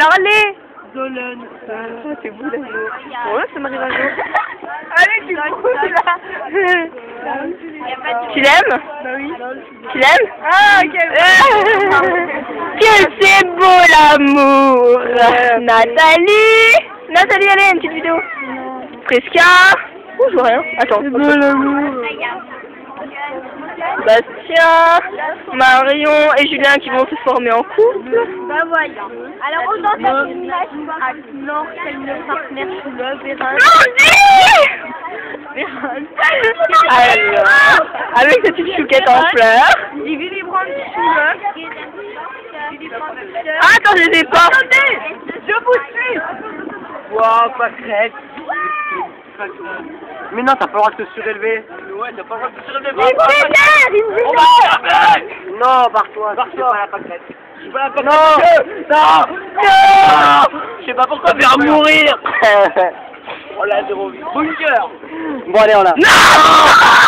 Allez Dolan. Ah, c'est beau l'amour. Ouais, ça m'arrive un jour. Allez, tu beau, là. Tu l'aimes Bah oui. Tu l'aimes Ah, ok. Que c'est beau l'amour Nathalie Nathalie, allez, une petite vidéo. Fresca Oh, je vois rien. Attends. C'est beau l'amour. Bastien, Marion et Julien qui vont se former en couple. Bah voilà. Alors on entend une image à Nord, partenaire sous le Véran. Alors, avec cette petite chouquette en fleurs. Il vit les bras sous le. Ah, attends, je les ai pas. Attendez, je vous suis. Wow, pas crête. Mais non, t'as pas le droit de te surélever. Ouais, t'as pas le droit de te surélever. Il me vénère, il me On va Non, barre-toi. Barre-toi. pas la pâquerette. Je suis pas la pâquerette. Non. Non. Non. Je sais pas pourquoi faire mourir. Oh là, zéro vie. Bunker. Bon, allez, on a. Non